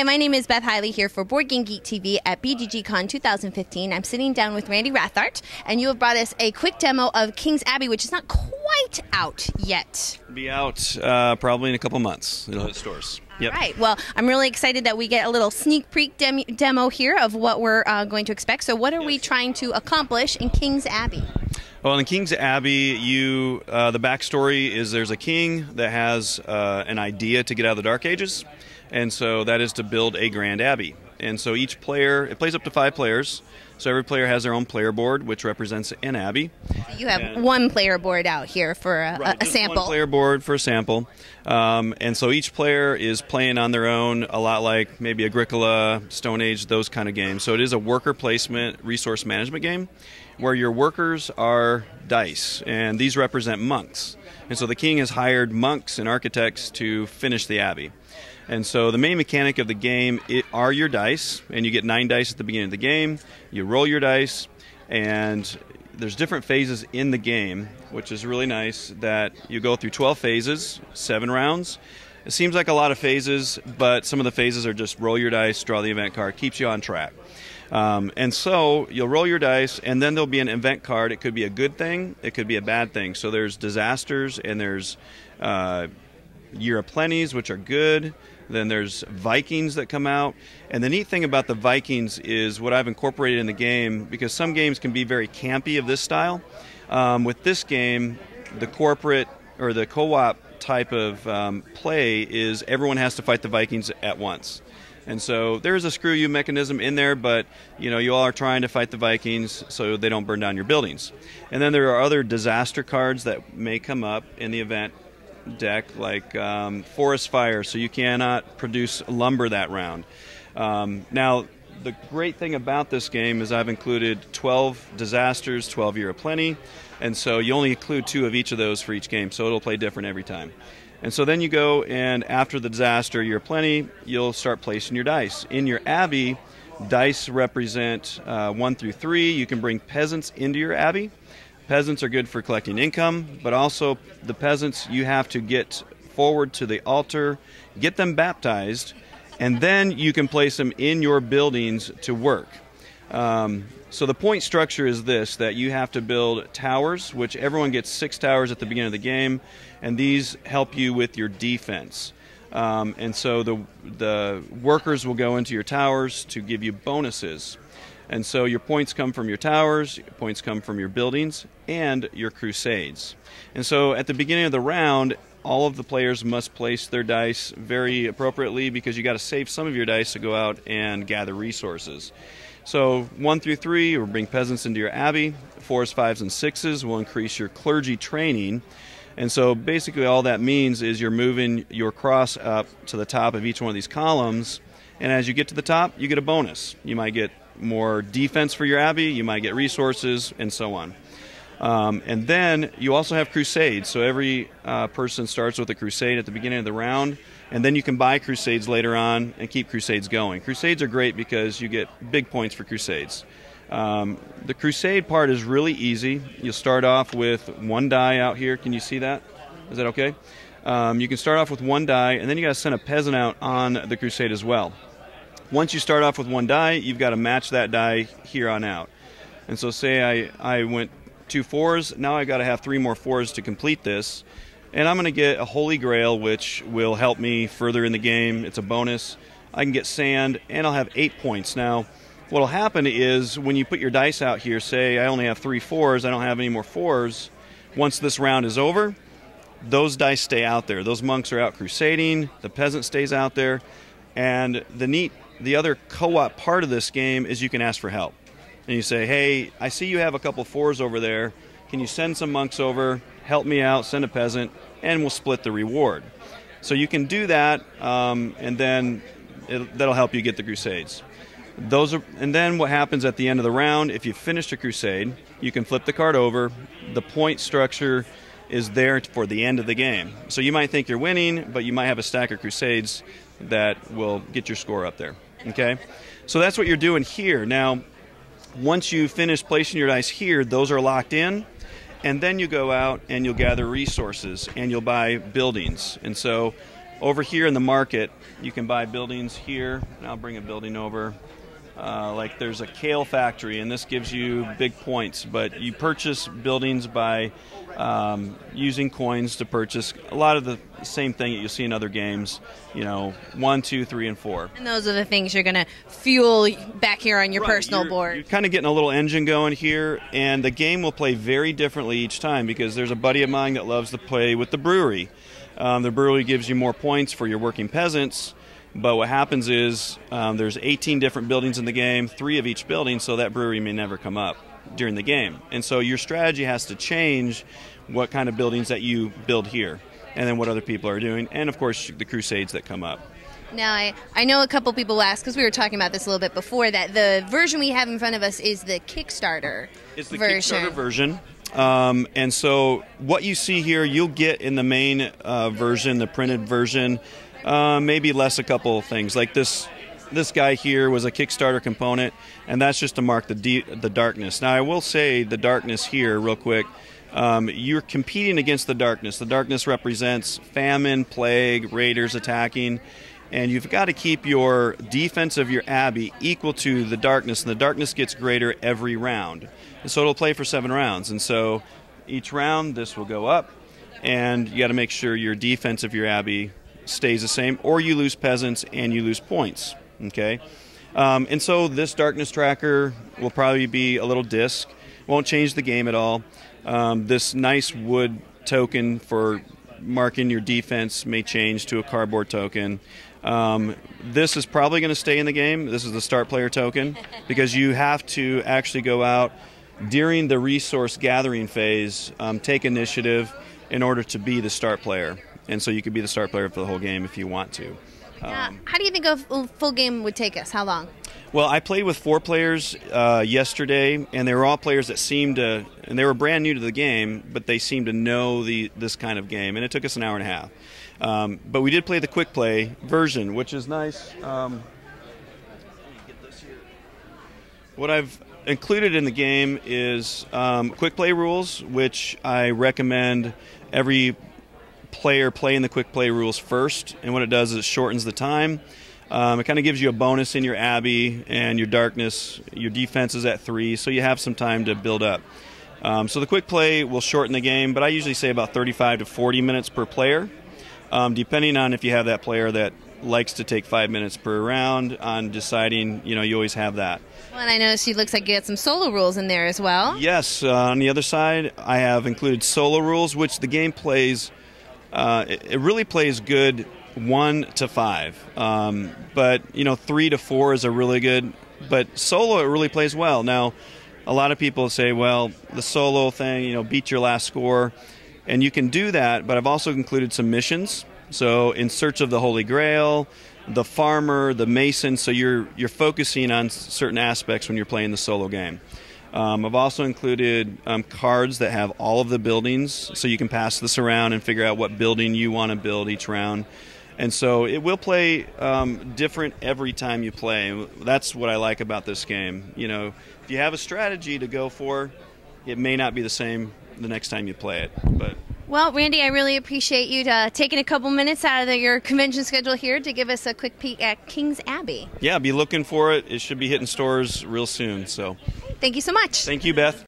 Hi, my name is Beth Heile here for Board Game Geek TV at BGGCon 2015. I'm sitting down with Randy Rathart, and you have brought us a quick demo of King's Abbey, which is not quite out yet. Be out uh, probably in a couple months. It'll hit stores. Yep. All right. Well, I'm really excited that we get a little sneak peek dem- demo here of what we're uh, going to expect. So, what are yes. we trying to accomplish in King's Abbey? Well, in King's Abbey, you uh, the backstory is there's a king that has uh, an idea to get out of the Dark Ages, and so that is to build a grand abbey. And so each player, it plays up to five players. So every player has their own player board, which represents an abbey. You have and one player board out here for a, right, a sample. One player board for a sample, um, and so each player is playing on their own, a lot like maybe Agricola, Stone Age, those kind of games. So it is a worker placement, resource management game, where your workers are dice, and these represent monks. And so the king has hired monks and architects to finish the abbey. And so the main mechanic of the game are your dice, and you get nine dice at the beginning of the game. You roll your dice, and there's different phases in the game, which is really nice. That you go through 12 phases, seven rounds. It seems like a lot of phases, but some of the phases are just roll your dice, draw the event card, keeps you on track. Um, and so you'll roll your dice, and then there'll be an event card. It could be a good thing, it could be a bad thing. So there's disasters, and there's uh, year of plenties, which are good. Then there's Vikings that come out. And the neat thing about the Vikings is what I've incorporated in the game, because some games can be very campy of this style. Um, with this game, the corporate or the co op type of um, play is everyone has to fight the Vikings at once. And so there's a screw you mechanism in there, but you know you all are trying to fight the Vikings so they don't burn down your buildings. And then there are other disaster cards that may come up in the event deck, like um, forest fire, so you cannot produce lumber that round. Um, now, the great thing about this game is I've included 12 disasters, 12 year of plenty, and so you only include two of each of those for each game, so it'll play different every time. And so then you go and after the disaster, you're plenty, you'll start placing your dice. In your abbey, dice represent uh, one through three. You can bring peasants into your abbey. Peasants are good for collecting income, but also the peasants you have to get forward to the altar, get them baptized, and then you can place them in your buildings to work. Um, so the point structure is this: that you have to build towers, which everyone gets six towers at the beginning of the game, and these help you with your defense. Um, and so the the workers will go into your towers to give you bonuses. And so your points come from your towers, your points come from your buildings, and your crusades. And so at the beginning of the round, all of the players must place their dice very appropriately because you got to save some of your dice to go out and gather resources. So one through three will bring peasants into your abbey. Fours, fives, and sixes will increase your clergy training. And so basically, all that means is you're moving your cross up to the top of each one of these columns. And as you get to the top, you get a bonus. You might get more defense for your abbey, you might get resources, and so on. Um, and then you also have crusades. So every uh, person starts with a crusade at the beginning of the round, and then you can buy crusades later on and keep crusades going. Crusades are great because you get big points for crusades. Um, the crusade part is really easy. You'll start off with one die out here. Can you see that? Is that okay? Um, you can start off with one die, and then you got to send a peasant out on the crusade as well. Once you start off with one die, you've got to match that die here on out. And so, say I, I went two fours, now I've got to have three more fours to complete this. And I'm going to get a Holy Grail, which will help me further in the game. It's a bonus. I can get sand, and I'll have eight points. Now, what will happen is when you put your dice out here, say I only have three fours, I don't have any more fours. Once this round is over, those dice stay out there. Those monks are out crusading, the peasant stays out there, and the neat, the other co op part of this game is you can ask for help. And you say, hey, I see you have a couple fours over there. Can you send some monks over? help me out, send a peasant, and we'll split the reward. So you can do that, um, and then that'll help you get the crusades. Those are, and then what happens at the end of the round? If you finished a crusade, you can flip the card over. The point structure is there for the end of the game. So you might think you're winning, but you might have a stack of crusades that will get your score up there. Okay, so that's what you're doing here. Now, once you finish placing your dice here, those are locked in and then you go out and you'll gather resources and you'll buy buildings. And so over here in the market, you can buy buildings here. And I'll bring a building over. Uh, like there's a kale factory, and this gives you big points. But you purchase buildings by um, using coins to purchase a lot of the same thing that you see in other games. You know, one, two, three, and four. And those are the things you're going to fuel back here on your Right, personal you're, board. You're kind of getting a little engine going here, and the game will play very differently each time because there's a buddy of mine that loves to play with the brewery. Um, the brewery gives you more points for your working peasants, but what happens is um, there's 18 different buildings in the game, three of each building, so that brewery may never come up during the game. And so your strategy has to change what kind of buildings that you build here, and then what other people are doing, and of course the crusades that come up. Now, I, I know a couple people asked, because we were talking about this a little bit before, that the version we have in front of us is the Kickstarter It's the version. Kickstarter version. Um, and so what you see here, you'll get in the main uh, version, the printed version, uh, maybe less a couple of things. Like this, this guy here was a Kickstarter component, and that's just to mark the de- the darkness. Now I will say the darkness here, real quick. Um, you're competing against the darkness. The darkness represents famine, plague, raiders attacking and you've got to keep your defense of your abbey equal to the darkness and the darkness gets greater every round and so it'll play for seven rounds and so each round this will go up and you got to make sure your defense of your abbey stays the same or you lose peasants and you lose points okay um, and so this darkness tracker will probably be a little disc won't change the game at all um, this nice wood token for marking your defense may change to a cardboard token. Um, this is probably going to stay in the game. This is the start player token because you have to actually go out during the resource gathering phase, um, take initiative in order to be the start player. And so you could be the start player for the whole game if you want to. Now, how do you think a full game would take us? How long? Well, I played with four players uh, yesterday, and they were all players that seemed to, and they were brand new to the game, but they seemed to know the this kind of game, and it took us an hour and a half. Um, but we did play the quick play version, which is nice. Um, what I've included in the game is um, quick play rules, which I recommend every player playing the quick play rules first. And what it does is it shortens the time. Um, it kind of gives you a bonus in your Abbey and your Darkness. Your defense is at three, so you have some time to build up. Um, so the quick play will shorten the game, but I usually say about 35 to 40 minutes per player, um, depending on if you have that player that likes to take five minutes per round on deciding. You know, you always have that. Well, and I noticed you looks like you got some solo rules in there as well. Yes, uh, on the other side, I have included solo rules, which the game plays. Uh, it, it really plays good one to five, um, but you know three to four is a really good. But solo, it really plays well. Now, a lot of people say, well, the solo thing, you know, beat your last score, and you can do that. But I've also included some missions. So, in search of the Holy Grail, the farmer, the mason. So you're you're focusing on certain aspects when you're playing the solo game. Um, I've also included um, cards that have all of the buildings, so you can pass this around and figure out what building you want to build each round. And so it will play um, different every time you play. That's what I like about this game. You know, if you have a strategy to go for, it may not be the same the next time you play it. But Well, Randy, I really appreciate you uh, taking a couple minutes out of the, your convention schedule here to give us a quick peek at King's Abbey. yeah, be looking for it. It should be hitting stores real soon. So Thank you so much. thank you, Beth.